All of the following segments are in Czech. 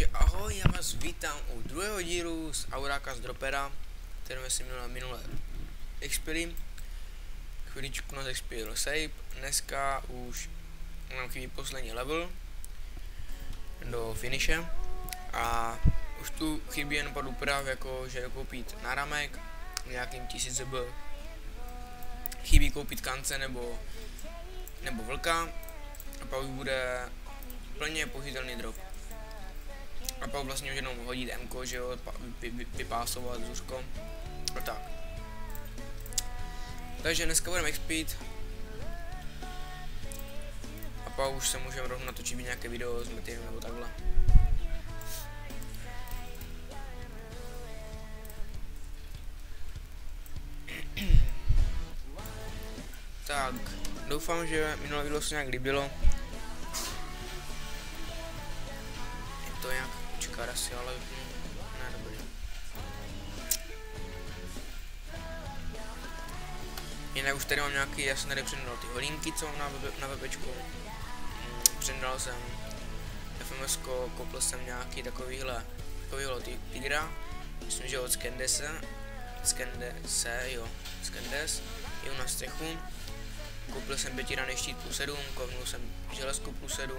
Takže ahoj, já vás vítám u druhého dílu z Auráka z Dropera, kterým jsem měl minule expiri. Chvíličku nás expiril save, dneska už mám chybí poslední level do finiše a už tu chybí jen pár úprav, jako že koupit náramek nějakým 1000 zb. Chybí koupit kance nebo, nebo vlka a pak už bude plně použitelný drop. A pak vlastně už jenom hodit M, že jo, vy, vy, vypásovat zuřko. A tak. Takže dneska budeme expít. A pak už se můžeme rovnou natočit nějaké video s Metinem nebo takhle. tak, doufám, že minulé video se nějak líbilo. Počkat asi, ale ne, dobrý. Jinak už tady mám nějaký, já jsem tady předal ty hodinky, co mám na, web, na webečku. Mm, předal jsem FMS, koupil jsem nějaký takovýhle, takovýhle ty, tigra. Myslím, že od Skendese. Skendese, jo, Skendes. Je u nás techu. Koupil jsem pětirany štít plus 7, kovnul jsem železku plus 7,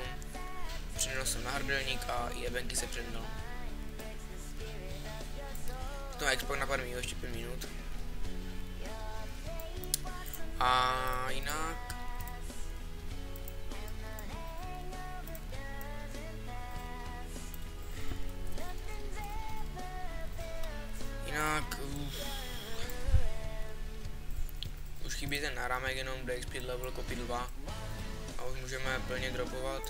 přidal jsem na hardelník a i evenky se přidal. To je export na pár minut, ještě 5 minut. A jinak... Jinak... Uf. Už chybí ten náramek jenom Black Speed level copy 2 a už můžeme plně dropovat.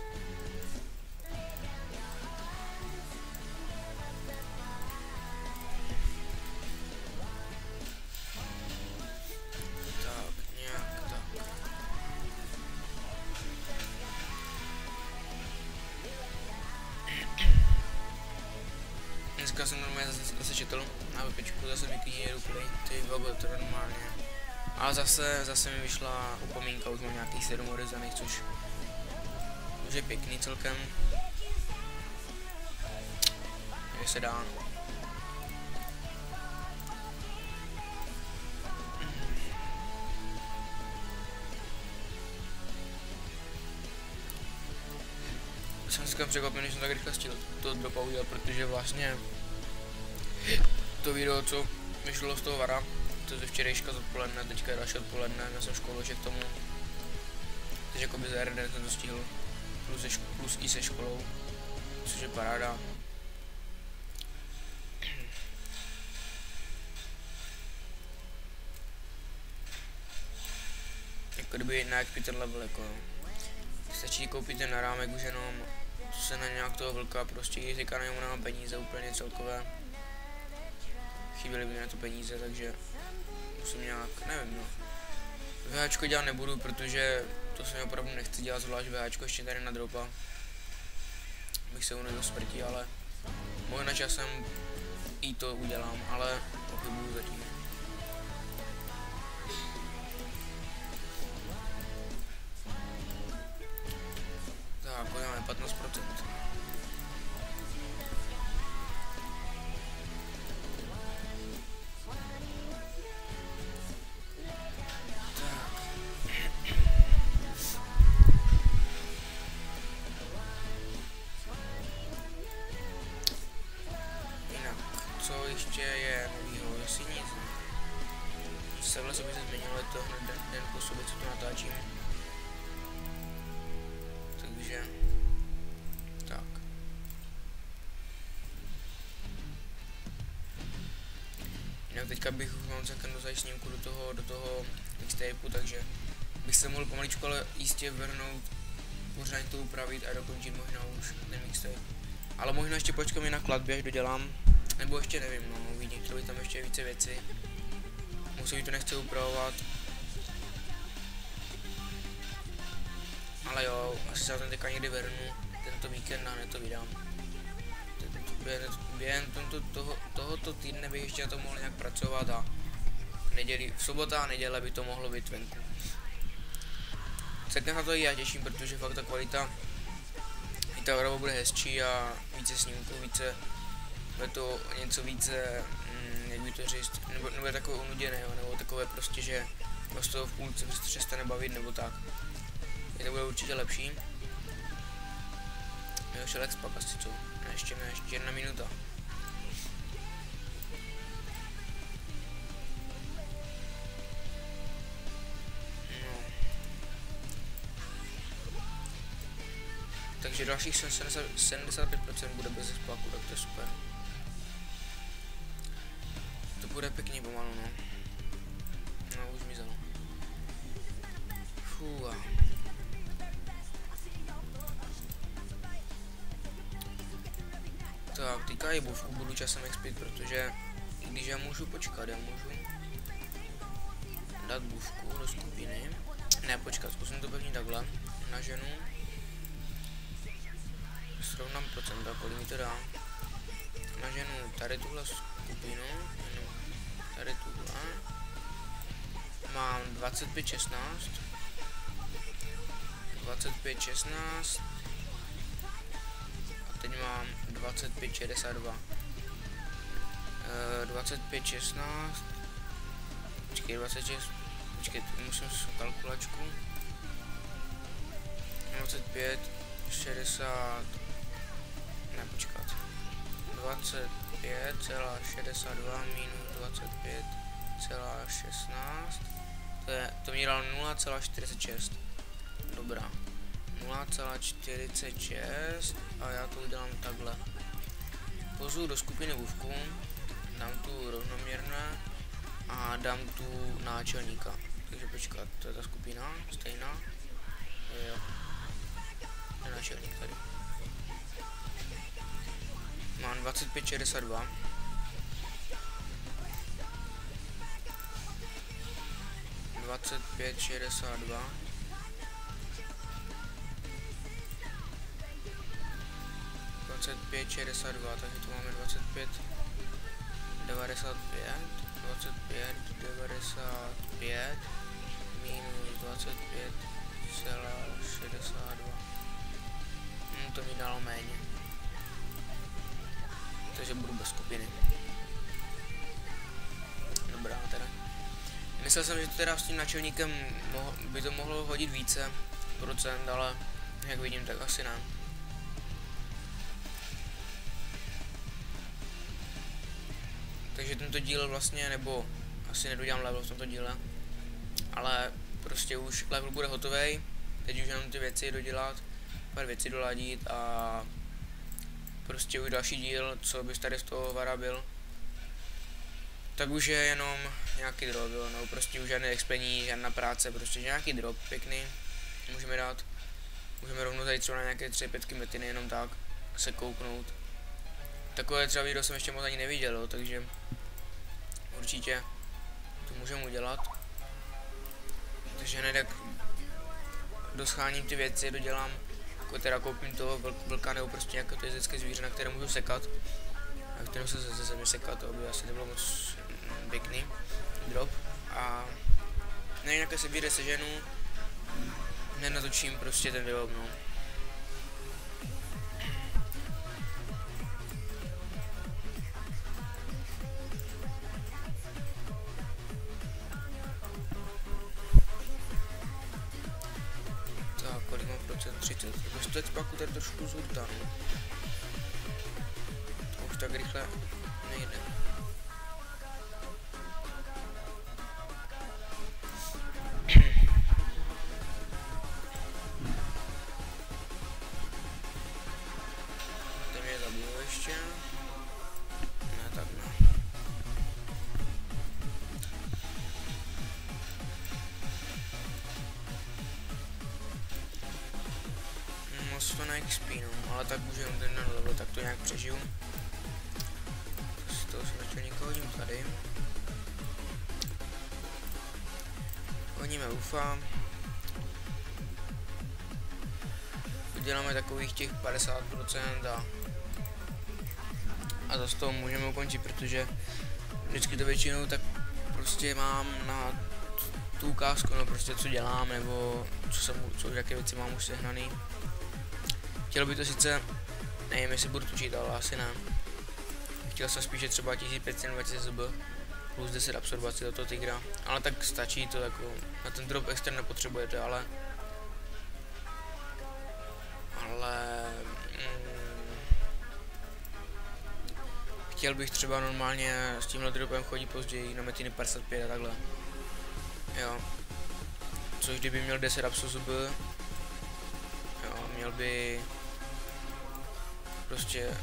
Četl na webečku, zase mi knihy replay, ty vole, to normálně. Ale zase, zase mi vyšla upomínka, už mám nějakých 7 orezaných, což už je pěkný celkem. Je se dá. Jsem dneska překvapený, že jsem tak rychle stihl to dropa udělat, protože vlastně to video, co vyšlo z toho vara, to ze včerejška z odpoledne, teďka je další odpoledne, měl jsem školu ještě k tomu. Takže jako by za jeden jsem to stihl, plus, ško- plus i se školou, což je paráda. jako kdyby na jak ten level, jako stačí koupit ten narámek už jenom, co se na nějak toho vlka, prostě říká nemám peníze úplně celkové. Chyběly by na to peníze, takže musím nějak, nevím no. VHčko dělat nebudu, protože to se mi opravdu nechci dělat, zvlášť VHčko ještě tady na dropa. Bych se unesl do smrti, ale možná časem i to udělám, ale pochybuju zatím. Tak, máme 15%. Ještě je novýho, jestli nic. Se by se změnilo, je to hned den, den po sobě, co to natáčím. Takže, tak. Jinak teďka bych mám celkem dozají snímku do toho, do toho mixtapeu, takže bych se mohl pomaličku ale jistě vrhnout, pořádně to upravit a dokončit možná už ten mixtape. Ale možná ještě počkám i na kladbě, až dodělám. Nebo ještě nevím, no, uvidím, bych tam ještě více věci. Musím to nechci upravovat. Ale jo, asi se ten teďka někdy vrhnu, tento víkend a to vydám. Během, během tomto, toho, tohoto týdne bych ještě na to mohl nějak pracovat a neděli, v sobota a neděle by to mohlo být venku. Celkem na to i já těším, protože fakt ta kvalita ta hra bude hezčí a více snímků, více bude to něco více, mm, jak by to říct, nebo, nebo takové unuděné, nebo takové prostě, že vás to v půlce prostě přestane bavit, nebo tak. Je to bude určitě lepší. Jo, šelek pak asi co? Ne, ještě ne, ještě jedna minuta. Takže dalších 70, 75% bude bez splaku, tak bude pěkně pomalu, no. No, už zmizelo. Fua. Tak, teďka i bovku budu časem expit, protože i když já můžu počkat, já můžu dát buvku do skupiny. Ne, počkat, zkusím to pevně takhle. Na ženu srovnám procenta, kolik mi to dá. Naženu tady tuhle skupinu, jenom tady tuhle. Mám 25, 16. 25, 16. A teď mám 25, 62. Uh, 25, 16. Počkej, 26. Počkej, musím kalkulačku. 25, 60, ne počkat, 25,62 minus 25,16, to, je, to mi dalo 0,46, dobrá, 0,46 a já to udělám takhle. Pozvu do skupiny vůvku, dám tu rovnoměrné a dám tu náčelníka. Takže počkat, to je ta skupina, stejná. Jo. Náčelník tady. Mám 2562. Dvacet pět šedesát dva. Dvacet pět šedesát dva, takže tu máme dvacet pět devadesát pět. Dvacet pět devadesát pět minus dvacet pět celá šedesát dva. Hmm, to mi dalo méně takže budu bez skupiny. Dobrá teda. Myslel jsem, že teda s tím načelníkem by to mohlo hodit více procent, ale jak vidím, tak asi ne. Takže tento díl vlastně, nebo asi nedodělám level v tomto díle, ale prostě už level bude hotový. Teď už jenom ty věci dodělat, pár věcí doladit a prostě už další díl, co by tady z toho vara byl, tak už je jenom nějaký drop, jo, no prostě už žádné explení, žádná práce, prostě nějaký drop pěkný, můžeme dát, můžeme rovnou zajít třeba na nějaké 3-5 metiny, jenom tak, se kouknout. Takové třeba video jsem ještě moc ani neviděl, jo, takže určitě to můžeme udělat. Takže hned jak doscháním ty věci, dodělám teda koupím toho vlka nebo prostě nějaké to jezecké zvíře, na které můžu sekat. A kterým se ze země sekat, to by asi nebylo moc pěkný drop. A ne, nějaké se víře seženu, nenatočím prostě ten drop, no. teď pak tady trošku zhurtám. XP, no, ale tak už jenom ten level, tak to nějak přežiju. Z toho se někoho hodím tady. Honíme ufa. Uděláme takových těch 50% a, a zase to můžeme ukončit, protože vždycky to většinou tak prostě mám na tu ukázku, no prostě co dělám, nebo co jsem, co, jaké věci mám už sehnaný Chtěl by to sice, nevím jestli budu tučit, ale asi ne. Chtěl jsem spíše třeba 1520 zb plus 10 absorbací do toho tygra, ale tak stačí to jako, na ten drop extra nepotřebujete, ale ale mm, chtěl bych třeba normálně s tímhle dropem chodit později na metiny 55 a takhle. Jo. Což kdyby měl 10 absorbů, jo, měl by prostě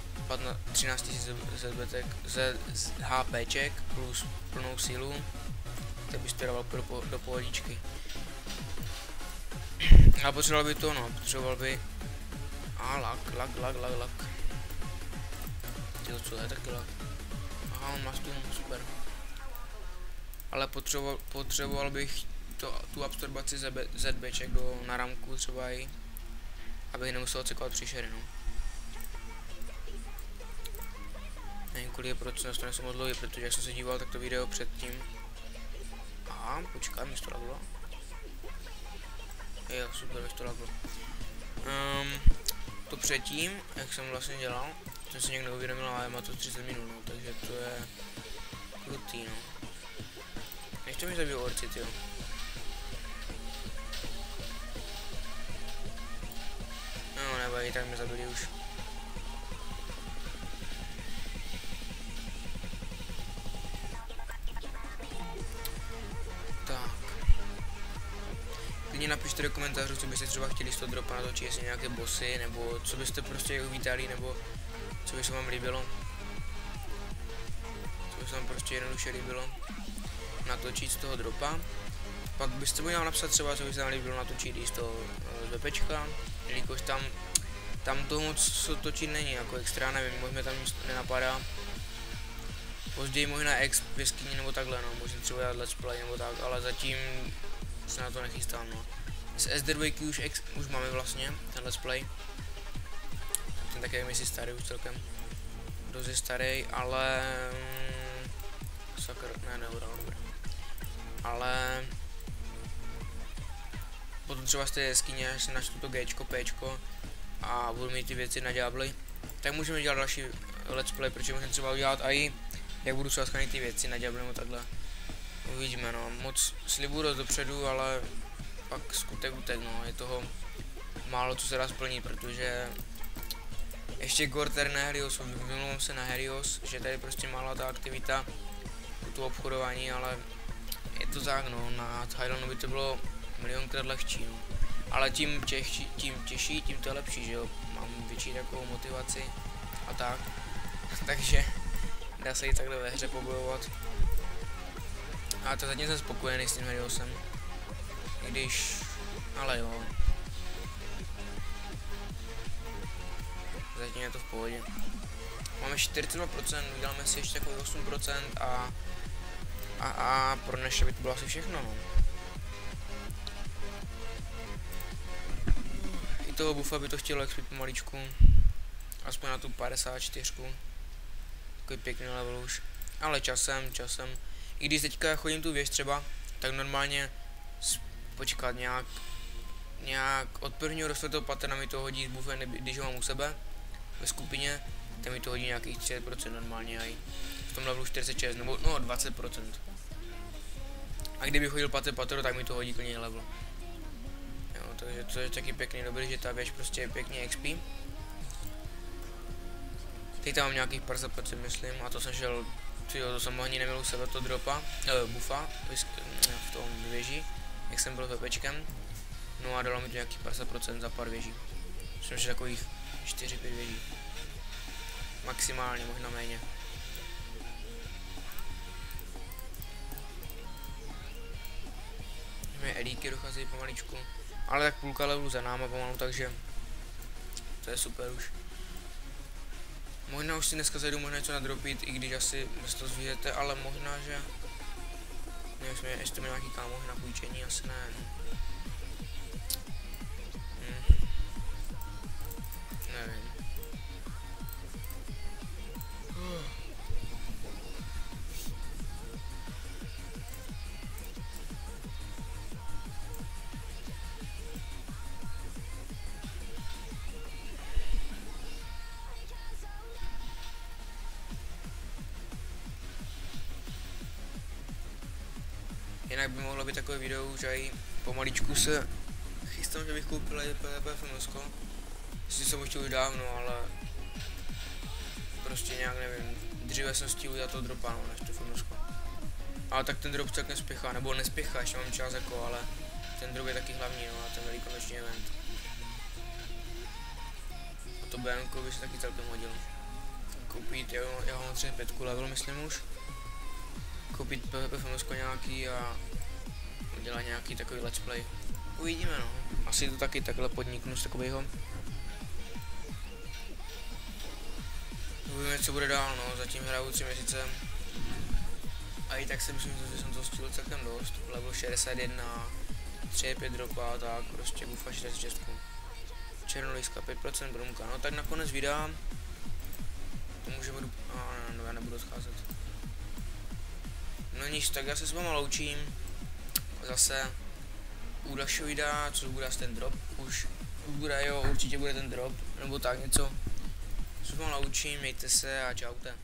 13 000 ZBtek, z, z HPček plus plnou sílu, tak bys to dával do, do pohodičky. A potřeboval by to, no, potřeboval by... A lak, lak, lak, lak, lak. Tyjo, co je taky lak? Aha, on má stům, super. Ale potřeboval, potřeboval bych to, tu absorbaci ZB, ZBček do, na ramku třeba i, abych nemusel cekovat příšery, no. Nevím kolik je procent, to nejsem moc protože jak jsem se díval, tak to video předtím. Aha, počkej, mi to laglo. Jo, super, mi to laglo. Um, to předtím, jak jsem vlastně dělal, jsem si někdo uvědomil, ale má to 30 minut, no, takže to je krutý, no. Ještě mi zabiju orci, jo. No, nebo i tak mi zabili už. Napište do komentářů, co byste třeba chtěli z toho dropa natočit, jestli nějaké bossy, nebo co byste prostě uvítali, nebo co by se vám líbilo. Co by se vám prostě jednoduše líbilo natočit z toho dropa. Pak byste mohli napsat třeba, co by se vám líbilo natočit i z toho z eh, VPčka, jelikož tam, tam toho moc co točit není, jako extra, nevím, možná tam nic nenapadá. Později možná ex v nebo takhle, no, možná třeba dělat let's play nebo tak, ale zatím se na to nechystám, no. Z SD2 už, ex, už máme vlastně, ten let's play. Ten také je starý už celkem. Dost je starý, ale... Mm, sakr, ne, neural, dobré. Ale... Potom třeba z té jeskyně, si načtu to Gčko, Pčko a budu mít ty věci na Diabli, tak můžeme dělat další let's play, protože můžeme třeba udělat i jak budu třeba ty věci na Diabli nebo takhle. Uvidíme, no. Moc slibuju dost dopředu, ale pak skutek utek, no. Je toho málo, co se dá splnit, protože ještě Gorter na Helios, vymluvám se na Helios, že tady prostě mála ta aktivita, tu obchodování, ale je to tak, no. Na Thailandu by to bylo milionkrát lehčí, no. Ale tím, těžší, tím těžší, tím to je lepší, že jo. Mám větší takovou motivaci a tak. Takže dá se i takhle ve hře pobojovat. A to zatím jsem spokojený s tím Heliosem. Když, ale jo. Zatím je to v pohodě. Máme 42%, uděláme si ještě takový 8% a, a, a pro dnešek by to bylo asi všechno, no. I toho buffa by to chtělo expit pomaličku. Aspoň na tu 54. Takový pěkný level už. Ale časem, časem i když teďka chodím tu věž třeba, tak normálně počkat nějak, nějak od prvního do čtvrtého paterna mi to hodí s bufem, když ho mám u sebe ve skupině, tak mi to hodí nějakých 30% normálně i v tom levelu 46 nebo no 20%. A kdyby chodil pater patero, tak mi to hodí klidně level. Jo, takže to je taky pěkný dobrý, že ta věž prostě je pěkně XP. Teď tam mám nějakých 50% myslím a to jsem šel Jo, to jsem ani neměl u sebe to dropa, uh, buffa v tom věži, jak jsem byl VPčkem. No a dalo mi to nějaký 50% za pár věží. Myslím, že takových 4-5 věží. Maximálně, možná méně. Mě elíky docházejí pomaličku. Ale tak půlka levelu za náma pomalu, takže to je super už. Možná už si dneska zajdu možná něco nadropit, i když asi bez to zvíjete, ale možná, že... Nevím, jestli mi nějaký kámoch na půjčení, asi ne. Hm. Nevím. Jinak by mohlo být takové video, že i pomaličku se chystám, že bych koupil i PvP Filmosko. Si jsem chtěl už dávno, ale prostě nějak nevím, dříve jsem stihl udělat to dropa, no, než to Filmosko. Ale tak ten drop celkem spěchá, nebo nespěchá, ještě mám čas jako, ale ten drop je taky hlavní, no, a ten velikonoční event. A to BMK by se taky celkem hodilo. Koupit, já, já mám 35 level, myslím už. Koupit PvP Filmosko nějaký a udělat nějaký takový let's play. Uvidíme no. Asi to taky takhle podniknu z takového. Uvidíme, co bude dál, no. Zatím hraju 3 měsíce. A i tak si myslím, že jsem to stihl celkem dost. Level 61, 3, 5 dropa, tak prostě bufa 46. Černoliska 5% brumka. No tak nakonec vydám. To může budu... A, no, já nebudu scházet. No nic, tak já se s váma loučím. Zase u dalšího videa, co bude ten drop, už, už bude, jo, určitě bude ten drop, nebo tak něco. Se vám naučím, mějte se a čaute.